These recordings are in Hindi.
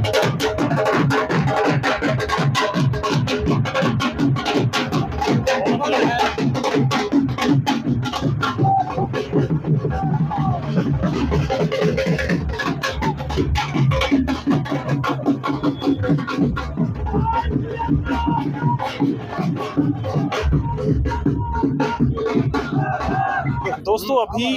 Thank you. अभी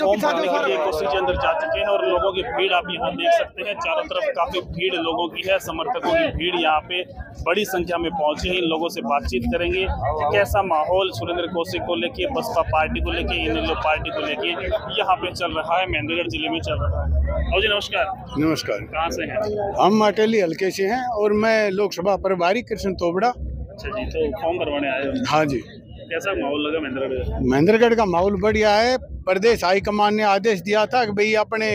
फॉर्म भरने के लिए कोसी के अंदर जा चुके हैं और लोगों की भीड़ आप यहाँ देख सकते हैं। चारों तरफ़ काफ़ी भीड़ लोगों की है समर्थकों की भीड़ यहाँ पे बड़ी संख्या में पहुँचे हैं। इन लोगों से बातचीत करेंगे कि कैसा माहौल सुरेंद्र कोसी को लेके बसपा पार्टी को लेके इनेलो पार्टी को लेके यहाँ पे चल रहा है महेंद्रगढ़ ज़िले में चल रहा है। और जी नमस्कार। नमस्कार। कहाँ से हैं? हम अटेली हल्के से हैं और मैं लोकसभा प्रभारी कृष्ण तोबड़ा। अच्छा जी तो फॉर्म भरवाने आए हाँ जी। कैसा माहौल लगा महेंद्रगढ़ महेंद्रगढ़ का माहौल बढ़िया है। प्रदेश हाईकमान ने आदेश दिया था कि भाई अपने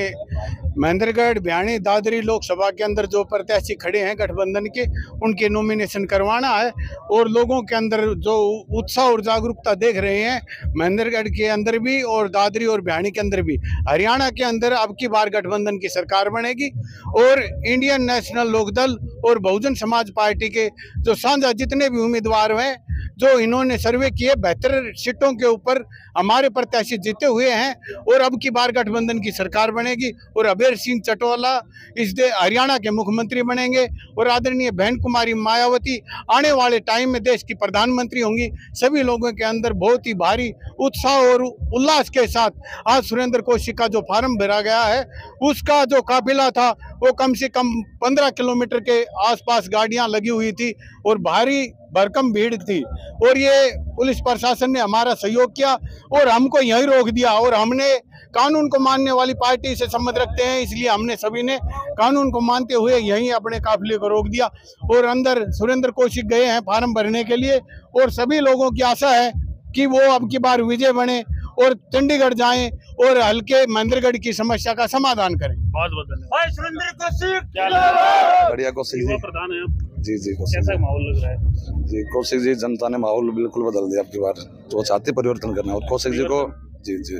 महेंद्रगढ़ भियाणी दादरी लोकसभा के अंदर जो प्रत्याशी खड़े हैं गठबंधन के, उनके नॉमिनेशन करवाना है और लोगों के अंदर जो उत्साह और जागरूकता देख रहे हैं महेंद्रगढ़ के अंदर भी और दादरी और भियाणी के अंदर भी। हरियाणा के अंदर अब की बार गठबंधन की सरकार बनेगी और इंडियन नेशनल लोकदल और बहुजन समाज पार्टी के जो साझा जितने भी उम्मीदवार हैं जो इन्होंने सर्वे किए, बेहतर सीटों के ऊपर हमारे प्रत्याशी जीते हुए हैं और अब की बार गठबंधन की सरकार बनेगी और अबेर सिंह चटोला इस हरियाणा के मुख्यमंत्री बनेंगे और आदरणीय बहन कुमारी मायावती आने वाले टाइम में देश की प्रधानमंत्री होंगी। सभी लोगों के अंदर बहुत ही भारी उत्साह और उल्लास के साथ आज सुरेंद्र कौशिक का जो फार्म भरा गया है, उसका जो काफिला था वो कम से कम पंद्रह किलोमीटर के आसपास गाड़ियाँ लगी हुई थी और भारी भरकम भीड़ थी। और ये पुलिस प्रशासन ने हमारा सहयोग किया और हमको यहीं रोक दिया और हमने कानून को मानने वाली पार्टी से संबंध रखते हैं, इसलिए हमने सभी ने कानून को मानते हुए यहीं अपने काफिले को रोक दिया और अंदर सुरेंद्र कौशिक गए हैं फार्म भरने के लिए और सभी लोगों की आशा है कि वो अब की बार विजय बने और चंडीगढ़ जाएँ और हल्के महेंद्रगढ़ की समस्या का समाधान करें। बहुत बहुत धन्यवाद? बढ़िया कौशिक जी। प्रधान है जी जी कौशिक कैसा जी। माहौल लग रहा है? जी कौशिक जी जनता ने माहौल बिल्कुल बदल दिया आपकी बार तो चाहते परिवर्तन करना और कौशिक जी को जी जी।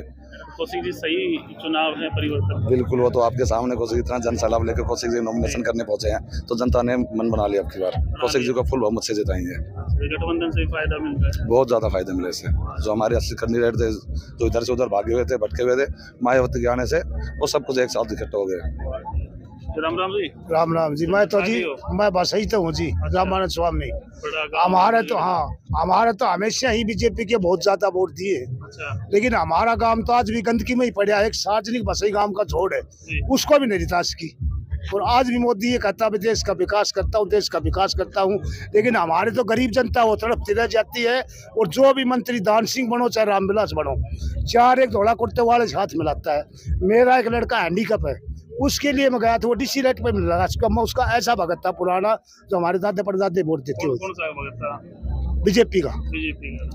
कौशिक जी सही चुनाव है परिवर्तन बिल्कुल वो तो आपके सामने कौशिक इतना जनसलाभ लेकर कौशिक जी नॉमिनेशन करने पहुँचे हैं तो जनता ने मन बना लिया आपकी बार। कौशिक जी। को फुल बहुमत से जिताएँगे। ये गठबंधन से फ़ायदा मिल रहा है। बहुत ज़्यादा फ़ायदे मिले इससे। जो हमारे अस्सी कैंडिडेट थे जो इधर से उधर भागे हुए थे भटके हुए थे मायावती के आने से वो सब कुछ एक साथ इकट्ठा हो गए। राम राम जी। राम राम जी मैं तो जी मैं बस ही तो हूँ जी रामानंद स्वामी। हमारे तो हाँ हमारे तो हमेशा ही बीजेपी के बहुत ज़्यादा वोट दिए। अच्छा। लेकिन हमारा गाँव तो आज भी गंदगी में ही पड़ा है एक सार्वजनिक बसई गाँव का छोड़ है। उसको भी नहीं जिता सकी और आज भी मोदी ये कहता है देश का विकास करता हूँ देश का विकास करता हूँ। लेकिन हमारे तो गरीब जनता वो तड़पती रह जाती है और जो भी मंत्री दान सिंह बनो चाहे रामविलास बनो चार एक धोड़ा कुर्ते वाले हाथ मिलाता है। मेरा एक लड़का हैंडीकप है। उसके लिए मैं गया था वो डिसी रेट पे मिल रहा था मैं उसका ऐसा भगत था पुराना जो हमारे दादा परदादे वोट देते हो था? बीजेपी का।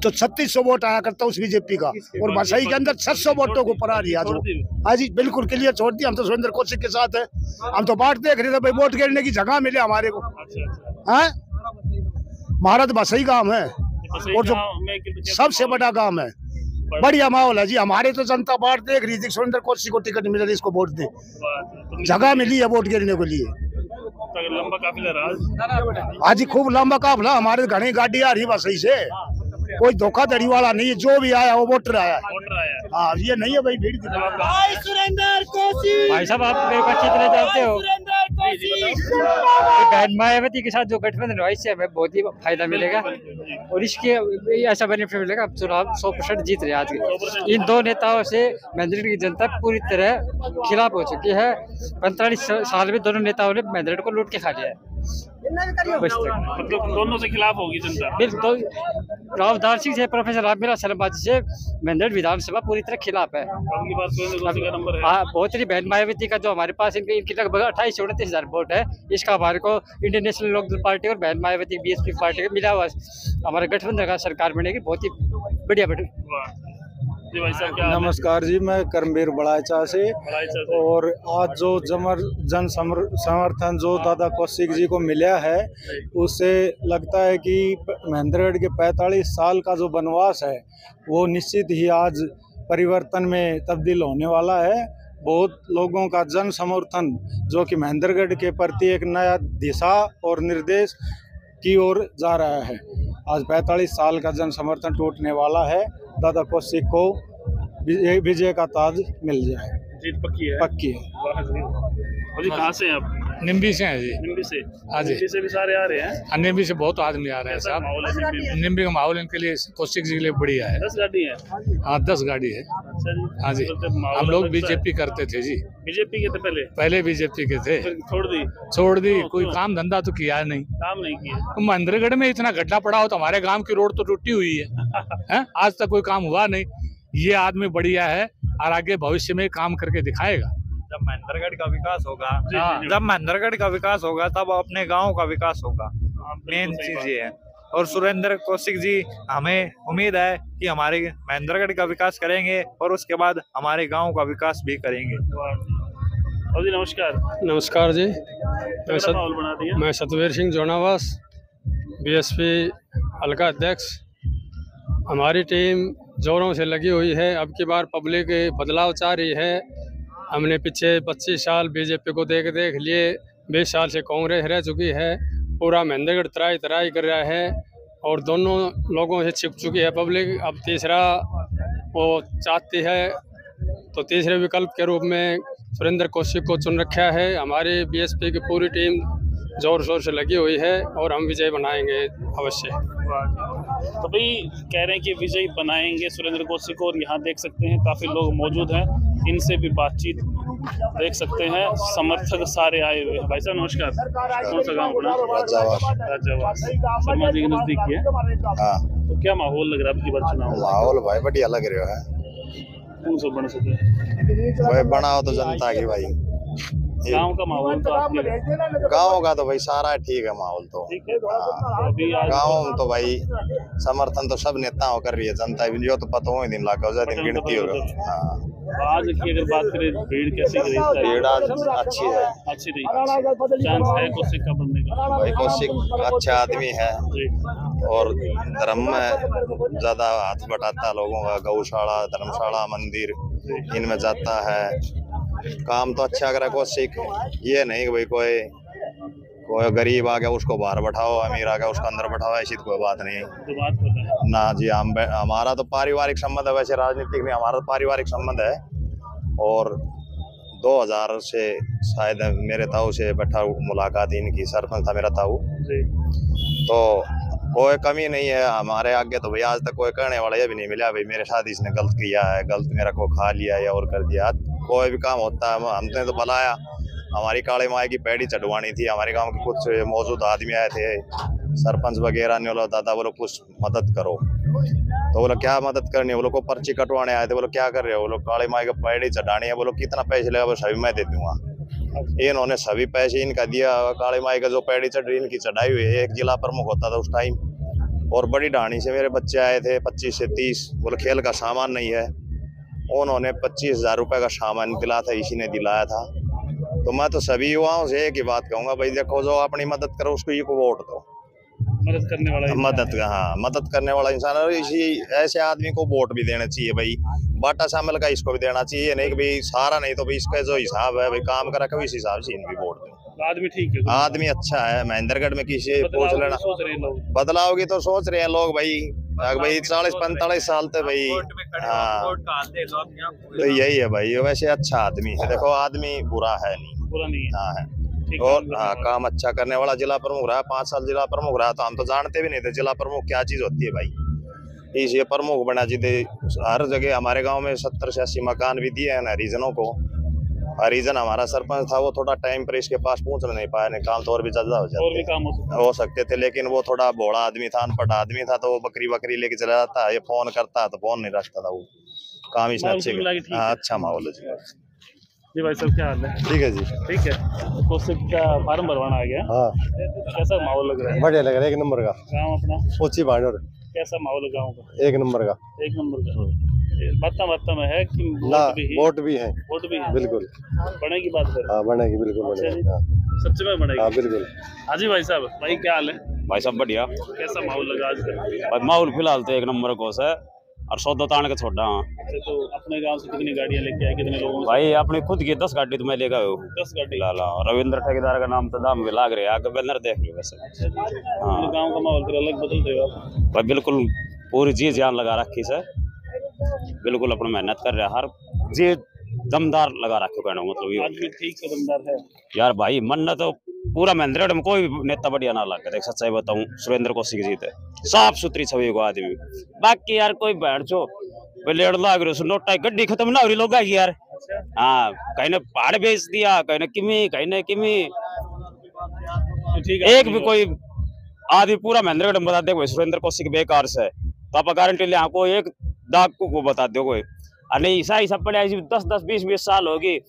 तो छत्तीस सौ वोट आया करता उस बीजेपी का। और बसई के अंदर छह सौ वोटों को परा दिया जो हाँ जी बिल्कुल क्लियर छोड़ दिया हम तो सुरेंद्र कौशिक के साथ है। हम तो बात देख रहे थे भाई वोट गिरने की जगह मिले हमारे को। अच्छा अच्छा। हैं? तो बसई गाँव है। और जो सबसे बड़ा गाँव है। बढ़िया माहौल है जी। हमारे तो जनता पार्टी देख रही थी सुरेंद्र कोशी को टिकट मिल रही इसको वोट दे। जगह मिली है वोट गिरने के लिए। तक लंबा काफिला आज ही खूब लंबा काफिला। हमारे घनी गाड़ी आ रही बसई से। कोई धोखाधड़ी वाला नहीं है जो भी आया वो वोटर आया। है। हाँ ये नहीं है भाई भीड़ की तरह। भाई साहब आप मेरे को अच्छी तरह जानते हो। बहन मायावती के साथ जो गठबंधन हुआ इससे हमें बहुत ही फ़ायदा मिलेगा। और इसके ऐसा बेनिफिट मिलेगा चुनाव सौ परसेंट जीत रहे हैं आज के। इन दो नेताओं से महेंद्रगढ़ की जनता पूरी तरह खिलाफ हो चुकी है। पैंतालीस साल में दोनों नेताओं ने महेंद्रगढ़ को लूट के खा लिया है। बस तक मतलब दोनों से खिलाफ होगी जनता। बिल्कुल। राव दार सिंह से प्रोफेसर रामविलास शर्मा जी से महेंद्रगढ़ विधानसभा पूरी तरह खिलाफ है। है। हाँ बहुत ही बहन मायावती का जो हमारे पास इनकी इनकी लगभग अट्ठाईस उनतीस हज़ार वोट है इसका हमारे को इंडियन नेशनल लोकदल पार्टी और बहन मायावती बीएसपी पार्टी का मिला हुआ हमारे गठबंधन का सरकार बनेगी बहुत ही बढ़िया बढ़िया वाह। जी भाई साहब क्या नमस्कार जी मैं करमवीर बड़ाचा से से। और आज जो जमर जन समर- समर्थन जो दादा कौशिक जी को मिला है उससे लगता है कि महेंद्रगढ़ के 45 साल का जो वनवास है वो निश्चित ही आज परिवर्तन में तब्दील होने वाला है। बहुत लोगों का जन समर्थन जो कि महेंद्रगढ़ के प्रति एक नया दिशा और निर्देश की ओर जा रहा है। आज 45 साल का जन समर्थन टूटने वाला है। दादा कौशिक को विजय विजय का ताज मिल जाए। जीत पक्की है। पक्की है। कहाँ से हैं आप? निम्बी से हैं जी। निम्बी से। हाँ जी। निम्बी से भी सारे आ रहे हैं? हाँ, निम्बी से बहुत आदमी आ रहे हैं साहब। निम्बी का माहौल इनके लिए कौशिक जी के लिए बढ़िया है। दस गाड़ी है? हाँ दस गाड़ी है। अच्छा हाँ जी। तो जब माहौल हम लोग बीजेपी करते थे जी। बीजेपी के थे पहले? पहले बीजेपी के थे। छोड़ दी? छोड़ दी। कोई काम धंधा तो किया नहीं। काम नहीं किया। तो महेंद्रगढ़ में इतना गड्ढा पड़ा हो तो हमारे गाँव की रोड तो टूटी हुई है? आज तक कोई काम हुआ नहीं। ये आदमी बढ़िया है और आगे भविष्य में काम करके दिखाएगा। जब महेंद्रगढ़ का विकास होगा। जब महेंद्रगढ़ का विकास होगा तब अपने गाँव का विकास होगा। हाँ, मेन चीज़ ये है। और सुरेंद्र कौशिक जी हमें उम्मीद है कि हमारे महेंद्रगढ़ का विकास करेंगे और उसके बाद हमारे गाँव का विकास भी करेंगे। जी नमस्कार। नमस्कार जी। मैं सत, मैं सतवीर सिंह जोनावास बीएसपी हल्का अध्यक्ष। हमारी टीम जोरों से लगी हुई है। अब की बार पब्लिक बदलाव चाह रही है। हमने पीछे 25 साल बीजेपी को देख देख लिए 20 साल से कांग्रेस रह चुकी है, पूरा महेंद्रगढ़ तराई तराई कर रहा है और दोनों लोगों से छिप चुकी है पब्लिक अब तीसरा वो चाहती है तो तीसरे विकल्प के रूप में सुरेंद्र कौशिक को चुन रखा है हमारी बीएसपी की पूरी टीम ज़ोर शोर से लगी हुई है और हम विजय बनाएँगे अवश्य। तो भाई कह रहे हैं कि विजय बनाएँगे सुरेंद्र कौशिक और यहाँ देख सकते हैं काफ़ी लोग मौजूद हैं। इनसे भी बातचीत देख सकते हैं। समर्थक सारे आए हुए हैं। भाई साहब नमस्कार। कौन सा गाँव शर्मा जी के नज़दीक है हाँ? तो क्या माहौल लग रहा है आपकी बार चुनाव? माहौल भाई बढ़िया लग रहा है। कौन सा बन सके भाई बनाओ तो जनता की भाई। गाँव का माहौल तो आपके गाँव का तो भाई सारा ठीक है माहौल तो। ठीक है तो गाँव में तो भाई समर्थन तो सब नेताओं कर रही है जनता भी जो तो पता हो दिन लाख दिन गिनती होगा। हाँ। आज की अगर बात करें भीड़ कैसी भीड़ आज अच्छी है। अच्छी रही चांस है कौशिक का बनने का भाई कौशिक अच्छा आदमी है। और धर्म में ज़्यादा हाथ बटाता लोगों का गौशाला धर्मशाला मंदिर इनमें जाता है। काम तो अच्छा करा कौशिक ये नहीं भाई कोई कोई गरीब आ गया उसको बाहर बैठाओ अमीर आ गया उसको अंदर बैठाओ ऐसी तो कोई बात नहीं। ना जी हम हमारा तो पारिवारिक संबंध है वैसे राजनीतिक नहीं हमारा तो पारिवारिक संबंध है। और 2000 से शायद मेरे ताऊ से बैठा मुलाकात इनकी सरपंच था मेरा ताऊ। जी। तो कोई कमी नहीं है हमारे आगे तो भाई आज तक कोई कहने वाला ये भी नहीं मिला भाई मेरे साथ इसने गलत किया है गलत मेरा को खा लिया या और कर दिया। कोई भी काम होता है, हमने तो बुलाया हमारी काले माए की पैड़ी चढ़वानी थी। हमारे गाँव के कुछ मौजूद आदमी आए थे, सरपंच वगैरह ने बोला दादा बोलो कुछ मदद करो। तो बोलो क्या मदद करनी है? बोलो को पर्ची कटवाने आए थे। बोलो क्या कर रहे हो? बोलो काले माए की पैड़ी चढ़ानी है। बोलो कितना पैसे लगेगा बोलो सभी मैं दे दूँगा। इन्होंने सभी पैसे इनका दिया। काले माई का जो पैड़ी चढ़ रही इनकी चढ़ाई हुई। है एक जिला प्रमुख होता था उस टाइम। और बड़ी ढाणी से मेरे बच्चे आए थे, पच्चीस से तीस। बोले खेल का सामान नहीं है। उन्होंने पच्चीस हज़ार रुपये का सामान दिला था इसी ने दिलाया था। तो मैं तो सभी युवाओं से एक ही बात कहूँगा भाई देखो जो अपनी मदद करो उसको ये को वोट दो। मदद करने वाला मदद का हाँ मदद करने वाला इंसान और इसी ऐसे आदमी को वोट भी देना चाहिए भाई। बाटा शामिल का इसको भी देना चाहिए नहीं कि भाई सारा नहीं तो भाई इसका जो हिसाब है भाई काम करा कभी इस हिसाब से इन भी आदमी ठीक है आदमी अच्छा है महेंद्रगढ़ में किसी पूछ लेना। हैं बदलाव की तो सोच रहे हैं लोग भाई। भाई चालीस पैंतालीस साल तक भाई हाँ तो यही है भाई वैसे अच्छा आदमी है। देखो आदमी बुरा है नहीं। बुरा नहीं हाँ। है और काम हाँ काम अच्छा करने वाला जिला प्रमुख रहा पाँच साल जिला प्रमुख रहा तो हम तो जानते भी नहीं थे जिला प्रमुख क्या चीज़ होती है भाई। इस ये प्रमुख बना जी हर जगह हमारे गाँव में सत्तर से अस्सी मकान भी दिए हैं ना रीजनों को। हरिजन हमारा सरपंच था वो थोड़ा टाइम पर इसके पास पहुँच नहीं पाया नहीं काम तो और भी ज़्यादा हो और भी काम हो सकता हो। सकते थे लेकिन वो थोड़ा भोड़ा आदमी था अनपढ़ आदमी था तो वो बकरी बकरी लेके चला जाता ये फ़ोन करता तो फ़ोन नहीं रखता था वो। काम इसने अच्छे हाँ। अच्छा माहौल है जी। भाई साहब क्या हाल है? ठीक है जी। ठीक है। कौशिक का फार्म भरवाना आ गया? हाँ। कैसा माहौल लग रहा है? बढ़िया लग रहा है एक नंबर का। गाँव अपना? ऊँची भांडोर कैसा माहौल है गाँव का? एक नंबर का। एक नंबर का। बत्ता बत्ता में है कि ना वोट भी है? वोट भी है। वोट भी है? बिल्कुल। बनेगी बात कर हाँ बनेगी बिल्कुल अच्छा बनेगी। जी। हाँ, सच में हाँ बनेगी बिल्कुल। हाँ जी भाई साहब भाई क्या हाल है? भाई साहब बढ़िया। कैसा माहौल लगा आज का? माहौल फ़िलहाल तो एक नंबर कोस है। और सौदा तान के छोड़ा हाँ। अच्छा तो अपने गाँव से कितनी गाड़ियाँ लेके आए? कितने लोगों भाई अपनी खुद की दस गाड़ी तो मैं लेकर आया हूँ। दस गाड़ी? ला ला। रविंद्र ठेकेदार का नाम तो दाम भी लाग रहे आगे बैनर देख लो वैसे। हाँ। मतलब गाँव का माहौल फिर अलग बदल रहे हो भाई बिल्कुल पूरी जी जान लगा रखी सर। बिल्कुल अपनी मेहनत कर रहा हर जी दमदार लगा रखे कहना मतलब ये ठीक से दमदार है। यार भाई मन तो पूरा महेंद्रगढ़ में कोई भी नेता बढ़िया ना लगा देख सच्चाई बताऊँ सुरेंद्र कौशिक जीत है साफ़ सुथरी छवि को आदमी। बाकी यार कोई बैठ जो लेड़ लाग रहे नोटा गड्डी खत्म ना हो रही लोग यार। हाँ कहीं ने पहाड़ बेच दिया कहीं ने किमी कहीं ने किमी। एक भी कोई आदमी पूरा महेंद्रगढ़ में बता दे सुरेंद्र कौशिक बेकार से तो आप गारंटी ले आपको एक दाग को, को बता दो कोई। और नहीं ईसा ईसा पड़े ऐसी दस दस बीस बीस साल होगी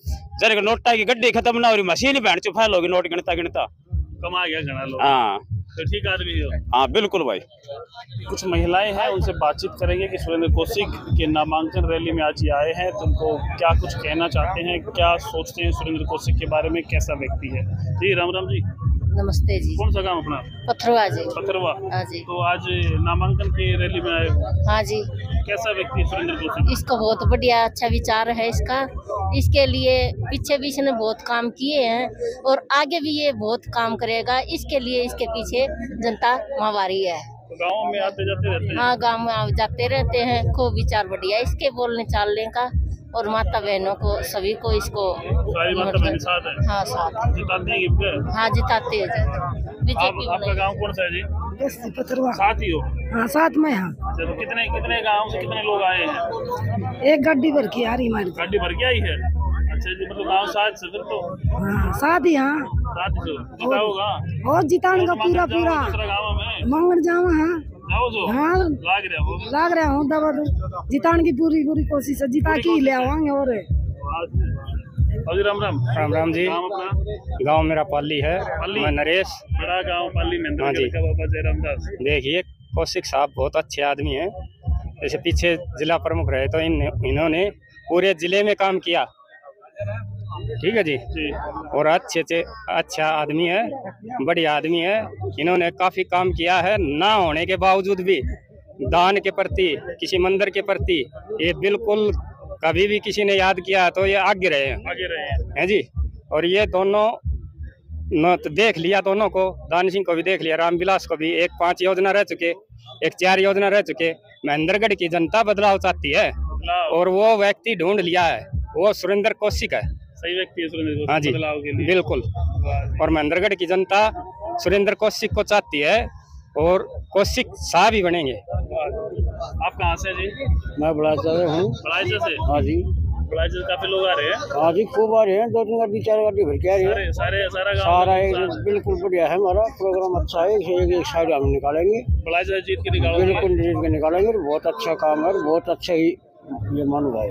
जरा के नोटा की गड्डी खत्म ना हो रही मशीन ही बैठ चुप होगी नोट गिनता गिनता। कमा गया घना लोग। हाँ। तो ठीक आदमी हो। हाँ बिल्कुल भाई। कुछ महिलाएँ हैं उनसे बातचीत करेंगे कि सुरेंद्र कौशिक के नामांकन रैली में आज ये आए हैं तो उनको क्या कुछ कहना चाहते हैं क्या सोचते हैं सुरेंद्र कौशिक के बारे में कैसा व्यक्ति है? जी राम राम जी। नमस्ते जी। कौन सा गाँव अपना? पथरवा जी। पथरवा। हाँ जी। तो आज नामांकन की रैली में आए हो। हाँ जी। कैसा व्यक्ति सुरेंद्र कौशिक इसका बहुत बढ़िया अच्छा विचार है इसका। इसके लिए पीछे भी इसने बहुत काम किए हैं और आगे भी ये बहुत काम करेगा। इसके लिए इसके पीछे जनता महावारी है। तो गाँव में आते जाते रहते हैं। हाँ गाँव में जाते रहते हैं। खूब विचार बढ़िया। इसके बोलने चालने का और माता बहनों को सभी को इसको सारी माता बहन साथ है? हाँ साथ। जिताते हैं हाँ? जिताते हैं बीजेपी आपका गाँव कौन सा है जी? पथरवा साथ ही हो? हाँ साथ में हाँ। अच्छा, तो कितने कितने गाँव से कितने लोग आए हैं? एक गाड़ी भर की आ रही हमारी। गाड़ी भर के आई है? अच्छा जी मतलब गाँव साथ से फिर तो। हाँ साथ ही हाँ। साथ ही जिता होगा और जिताने का तो पूरा पूरा। दूसरा में? मंगल जावा हाँ जाओ हाँ। लाग रहा हो। लाग रहा हूँ दबा दो। जिताने की पूरी पूरी कोशिश है। जिता के ही ले आवांगे और। हाजी राम राम। राम राम जी। गाँव मेरा पाली है। पाली? मैं नरेश। बड़ा गाँव पाली में। हाँ जी। का बाबा जयराम दास। देखिए कौशिक साहब बहुत अच्छे आदमी हैं। जैसे पीछे जिला प्रमुख रहे तो इन इन्होंने पूरे ज़िले में काम किया। ठीक है जी। जी और अच्छे अच्छे अच्छा आदमी है बढ़िया आदमी है। इन्होंने काफ़ी काम किया है ना होने के बावजूद भी दान के प्रति किसी मंदिर के प्रति ये बिल्कुल कभी भी किसी ने याद किया तो ये आगे रहे हैं। आगे रहे हैं। हैं जी? और ये दोनों न तो देख लिया दोनों को दान सिंह को भी देख लिया रामविलास को भी। एक पाँच योजना रह चुके एक चार योजना रह चुके। महेंद्रगढ़ की जनता बदलाव चाहती है और वो व्यक्ति ढूंढ लिया है वो सुरेंद्र कौशिक है। सही व्यक्ति है सुरेंद्र हाँ जी। बदलाव के लिए। बिल्कुल। और महेंद्रगढ़ की जनता सुरेंद्र कौशिक को चाहती है और कौशिक शाह भी बनेंगे। आप कहाँ से जी? मैं बड़ा चाहे हूँ। से? हाँ जी। से काफ़ी लोग आ रहे हैं। हाँ जी खूब आ रहे हैं। दो तीन गाड़ी चार गाड़ी भर के आ रही है। सारे सारे सारा सारा एक बिल्कुल बढ़िया है हमारा। प्रोग्राम अच्छा है एक एक, साइड हम निकालेंगे। बड़ाइचा जीत के निकालोगे? बिल्कुल जीत के निकालेंगे। बहुत अच्छा काम है बहुत अच्छा ही ये मानू भाई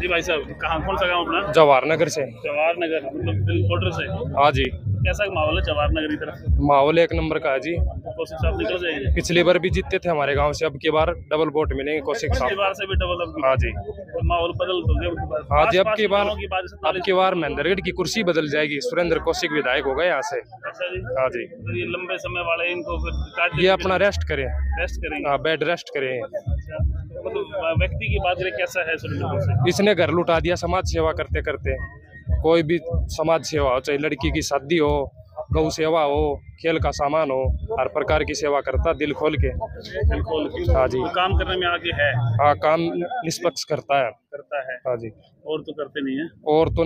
जी भाई साहब कहाँ कौन सा गाँव अपना? जवाहर नगर से। जवाहर नगर मतलब बॉर्डर से हाँ। जी। कैसा माहौल है जवाहर नगर की तरफ़? माहौल एक नंबर का है जी। कौशिक साहब निकल जाएँगे। पिछली बार भी जीतते थे हमारे गाँव से अब की बार डबल वोट मिलेंगे कौशिक साहब। बार से भी डबल हाँ जी। तो माहौल बदल तो हाँ जी अब की बार अब की बार महेंद्रगढ़ की कुर्सी बदल जाएगी। सुरेंद्र कौशिक विधायक हो गए यहाँ से। अच्छा हाँ जी। तो लंबे समय वाले इनको ये अपना रेस्ट करें। रेस्ट हाँ बेड रेस्ट करें। मतलब व्यक्ति की बात करें कैसा है इसने घर लुटा दिया समाज सेवा करते करते। कोई भी समाज सेवा हो चाहे लड़की की शादी हो गौ सेवा हो खेल का सामान हो हर प्रकार की सेवा करता दिल खोल के। दिल खोल के। हाँ जी। तो काम करने में आगे है? हाँ काम निष्पक्ष करता है। करता है। हाँ जी। और तो करते नहीं है? और तो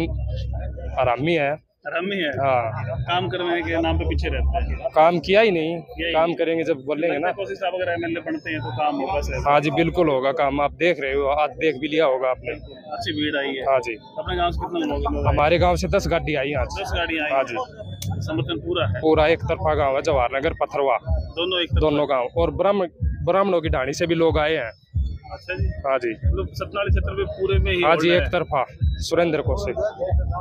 आरामी है। है हाँ। काम करने के नाम पे पीछे रहता है। काम किया ही नहीं। काम करेंगे जब बोलेंगे ना। कोशिश साहब अगर एमएलए बनते हैं तो काम होगा हाँ जी बिल्कुल होगा काम। आप देख रहे हो आज देख भी लिया होगा आपने। अच्छी भीड़ आई है। हाँ जी। अपने गाँव से कितने लोग हमारे गाँव से दस गाड़ी आई आज। दस गाड़ियाँ आई। हाँ हैं। समर्थन पूरा है। पूरा एक तरफा गाँव है जवाहर नगर पथरवा दोनों एक दोनों गाँव। और ब्राह्मण ब्राह्मणों की ढाणी से भी लोग आए हैं। अच्छा जी। हाँ जी। सतनाली क्षेत्र में पूरे में हाँ जी एक तरफा। सुरेंद्र कौशिक।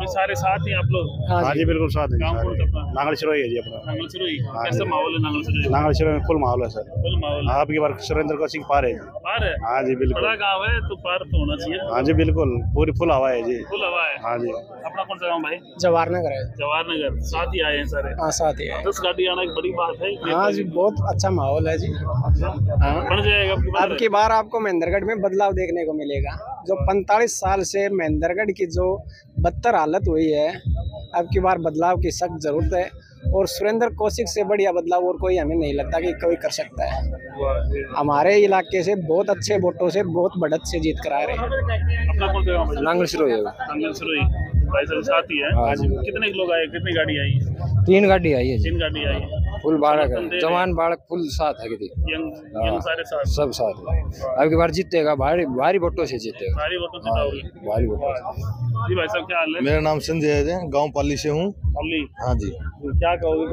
ये सारे साथ ही आप लोग? हाँ जी। बिल्कुल साथ है गाँव कौन सा अपना नागल सिरोही है जी अपना। नांगल सिरोही हाँ। कैसा माहौल है नांगल सिरोही नागल सिरोही में फुल माहौल है सर। फुल माहौल है। आपकी बार सुरेंद्र कौशिक पार है। जी पार है? हाँ जी बिल्कुल। बड़ा गाँव है तो पार तो होना चाहिए। हाँ जी बिल्कुल। पूरी फुल हवा है जी। फुल हवा है। हाँ जी। अपना कौन सा गाँव भाई? जवाहर नगर है। जवाहर नगर साथ ही आए हैं सारे। हाँ साथ ही है। दस गाड़ी आना एक बड़ी बात है। ये हाँ तो जी बहुत अच्छा माहौल है जी। हाँ बन जाएगा आपकी बार अब की बार आपको महेंद्रगढ़ में बदलाव देखने को मिलेगा। जो 45 साल से महेंद्रगढ़ की जो बदतर हालत हुई है अब की बार बदलाव की सख्त ज़रूरत है और सुरेंद्र कौशिक से बढ़िया बदलाव और कोई हमें नहीं लगता कि कोई कर सकता है। हमारे इलाके से बहुत अच्छे वोटों से बहुत बढ़त से जीत करा रहे हैं। भाई साहब साथ ही है? हाँ कितने लोग आए? कितनी गाड़ी आई? तीन गाड़ी आई है तीन गाड़ी आई है। फुल है रहे। जवान बालक फुल साथ है यंग हाँ। यंग सारे साथ। सब साथ है। अब की बार जीतेगा भारी भारी वोटों से जीतेगा। भारी वोटों से जी भाई साहब क्या हाल है? मेरा नाम संजय है गाँव पाली से हूँ। हाँ जी। क्या कहोगे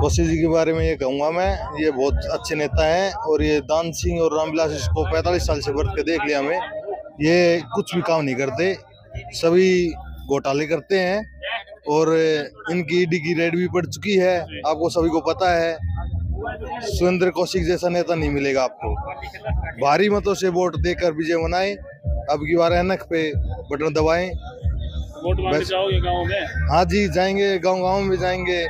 कौशिक जी को के बारे में ये कहूँगा मैं ये बहुत अच्छे नेता हैं और ये दान सिंह और रामविलास इसको 45 साल से बढ़ के देख लिया हमें। ये कुछ भी काम नहीं करते सभी घोटाले करते हैं। और इनकी ईडी की रेड भी पड़ चुकी है। आपको सभी को पता है। सुरेंद्र कौशिक जैसा नेता नहीं मिलेगा आपको। भारी मतों से वोट देकर विजय बनाए अब की बार एनक पे बटन दबाएँ। वोट जाओगे गाँव में? हाँ जी जाएँगे। गाँव गाँव में जाएँगे।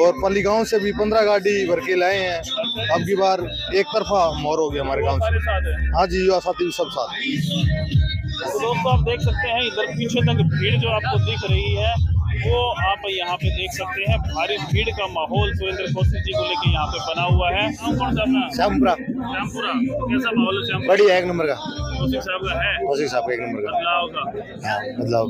और पल्ली गाँव से भी पंद्रह गाड़ी भर के लाए हैं। अब की बार एक तरफा मोर हो गया हमारे गाँव से। हाँ? जी युवा साथी सब साथ। तो दोस्तों आप देख सकते हैं इधर पीछे तक भीड़ जो आपको दिख रही है वो आप यहाँ पे देख सकते हैं भारी भीड़ का माहौल सुरेंद्र कौशिक जी को लेके यहाँ पे बना हुआ है। कौन सा अपना? श्यामपुरा। श्यामपुरा। कैसा माहौल है बढ़िया एक नंबर का। कौशिक साहब का है? कौशिक साहब एक नंबर का। बदलाव का। हाँ बदलाव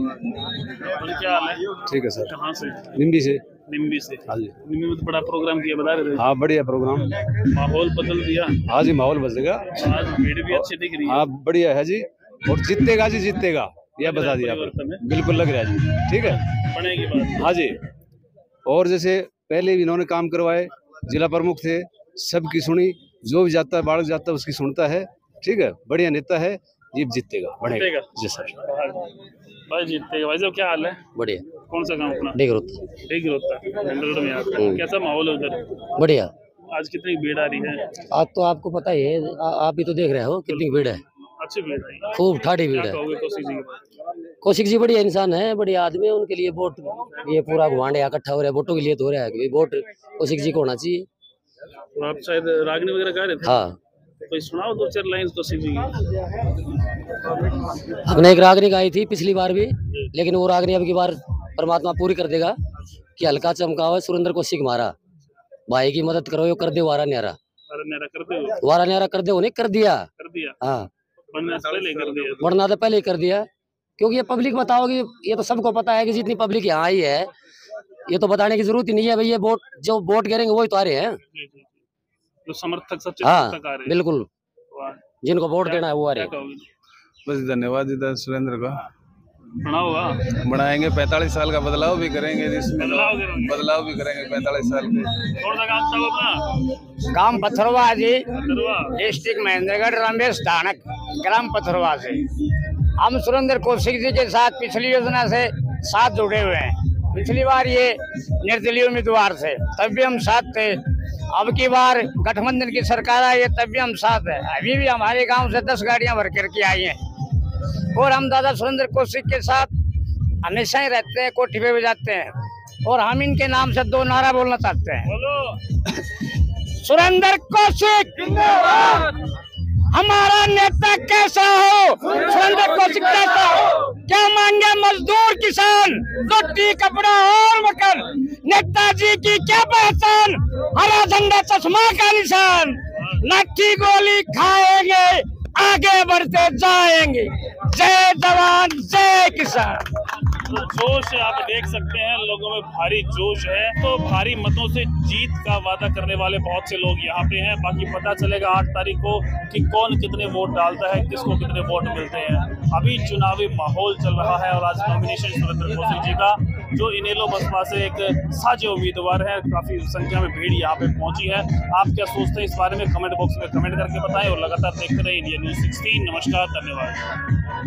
क्या हाल है? ठीक है सर। कहाँ से? निम्बी से। निम्बी से। हाँ जी। निम्बी में तो बड़ा प्रोग्राम किया बता रहे थे। हाँ बढ़िया प्रोग्राम माहौल बदल दिया। हाँ जी माहौल बदलेगा। आज भीड़ भी अच्छी दिख रही है। हाँ बढ़िया है जी। और जीतेगा जी जीतेगा। यह बता दिया आपने। बिल्कुल लग रहा है जी। ठीक है? बात। हाँ जी। और जैसे पहले भी इन्होंने काम करवाए जिला प्रमुख थे सबकी सुनी जो भी जाता है बालक जाता है उसकी सुनता है। ठीक है? बढ़िया नेता है ये जीतेगा। बढ़ेगा जी सर। भाई जीतेगा। भाई साहब क्या हाल है? बढ़िया। कौन सा गाँव अपना? ठीक में हम्म। कैसा माहौल है उधर? बढ़िया। आज कितनी भीड़ आ रही है? आज तो आपको पता ही है आ, आप भी तो देख रहे हो कितनी भीड़ है। अच्छी भीड़ खूब ठाठी भीड़ है। कौशिक जी के? कौशिक जी बढ़िया इंसान है बढ़िया आदमी है उनके लिए वोट ये पूरा घुमांड इकट्ठा हो रहा है वोटों के लिए तो हो रहा है कि वोट कौशिक जी को होना चाहिए। तो आप शायद रागनी वगैरह गा रहे थे? हाँ। कोई सुनाओ दो चार लाइन कौशिक जी हमने एक रागनी गाई थी पिछली बार भी लेकिन वो रागनी अब की बार परमात्मा पूरी कर देगा कि हल्का चमकाओ है सुरेंद्र कौशिक मारा। भाई की मदद करो यो कर दे वारा न्यारा। अरे मेरा कर दो वारा न्यारा कर दे उन्हें कर दिया। कर दिया। हाँ। बनने से पहले कर दिया। वरना तो पहले ही कर दिया क्योंकि ये पब्लिक बताओगी ये तो सबको पता है कि जितनी पब्लिक यहाँ आई है ये तो बताने की ज़रूरत ही नहीं है भाई ये वोट जो वोट गिरेंगे वही तो आ रहे हैं। जो समर्थक सब हाँ समर्थक आ रहे हैं। बिल्कुल। जिनको वोट देना है वो आ रहे हैं। बस धन्यवाद इधर सुरेंद्र का। बना होगा बढ़ाएँगे पैंतालीस साल का बदलाव भी करेंगे जिसमें बदलाव भी करेंगे पैंतालीस साल के। गाँव पथरवा जी। डिस्ट्रिक्ट महेंद्रगढ़ रमेश धानक ग्राम पथरवा से। हम सुरेंद्र कौशिक जी के साथ पिछली योजना से साथ जुड़े हुए हैं। पिछली बार ये निर्दलीय उम्मीदवार थे तब भी हम साथ थे। अब की बार गठबंधन की सरकार आई है तब भी हम साथ है। अभी भी हमारे गाँव से दस गाड़ियाँ भर करके आई हैं। और हम दादा सुरेंद्र कौशिक के साथ हमेशा ही रहते हैं कोठी पे भी जाते हैं। और हम इनके नाम से दो नारा बोलना चाहते हैं। सुरेंद्र कौशिक हमारा नेता कैसा हो? सुरेंद्र कौशिक कैसा हो? क्या मांगे मजदूर किसान? रोटी कपड़ा और मकान। नेताजी की क्या पहचान? हरा झंडा चश्मा का निशान। लाठी गोली खाएँगे आगे बढ़ते जाएँगे। जय जवान, जय किसान। तो जोश आप देख सकते हैं, लोगों में भारी जोश है। तो भारी मतों से जीत का वादा करने वाले बहुत से लोग यहाँ पे हैं। बाकी पता चलेगा आठ तारीख को कि कौन कितने वोट डालता है, किसको कितने वोट मिलते हैं। अभी चुनावी माहौल चल रहा है और आज नॉमिनेशन सुरेंद्र कौशिक जी का जो इनेलो बसपा से एक साझे उम्मीदवार है, काफ़ी संख्या में भीड़ यहाँ पे पहुँची है। आप क्या सोचते हैं इस बारे में? कमेंट बॉक्स में कमेंट करके बताएँ और लगातार देखते रहे इंडिया न्यूज़ सिक्सटीन नमस्कार, धन्यवाद।